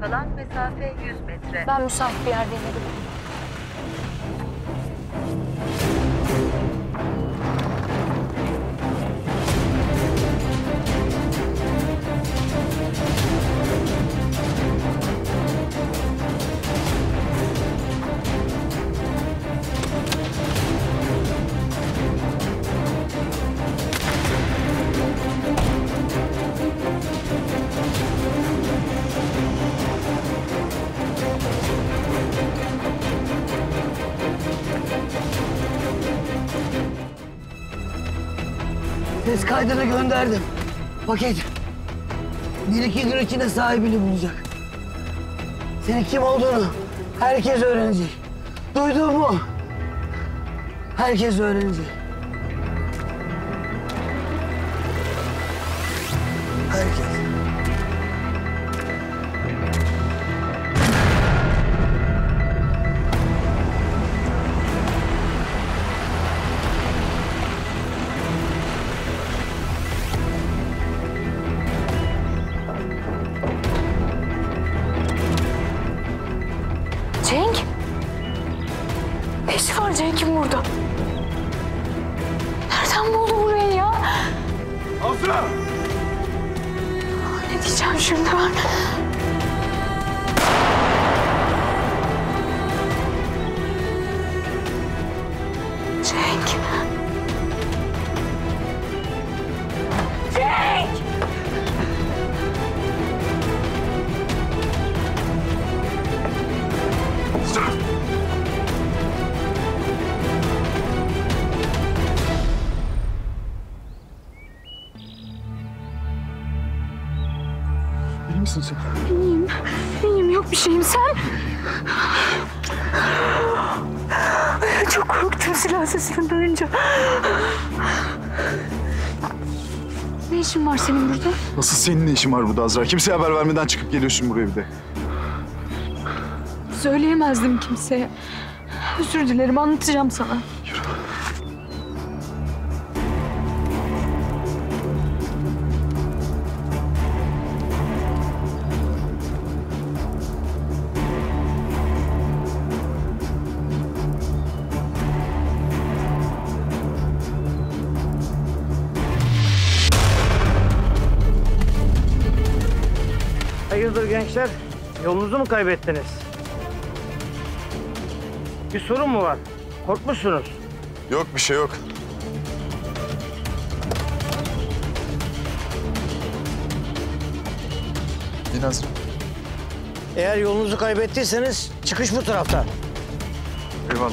kalan mesafe 100 metre. Ben müsait bir yerdeyim hadi. Ses kaydını gönderdim. Paket. Bir iki gün içinde sahibini bulacak. Senin kim olduğunu herkes öğrenecek. Duydun mu? Herkes öğrenecek. Herkes. Ne işi var Cenk'in burada? Nereden buldu burayı ya? Azra! Ne diyeceğim şimdi ben? Cenk. İyi misin sen? İyiyim. İyiyim yok bir şeyim sen. Çok korktum silah sesini duyunca. Ne işin var senin burada? Nasıl senin ne işin var burada Azra? Kimseye haber vermeden çıkıp geliyorsun buraya bir de. Söyleyemezdim kimseye. Özür dilerim anlatacağım sana. Hayırdır gençler? Yolunuzu mu kaybettiniz? Bir sorun mu var? Korkmuşsunuz. Yok bir şey yok. Bin Azra. Eğer yolunuzu kaybettiyseniz çıkış bu tarafta. Eyvallah.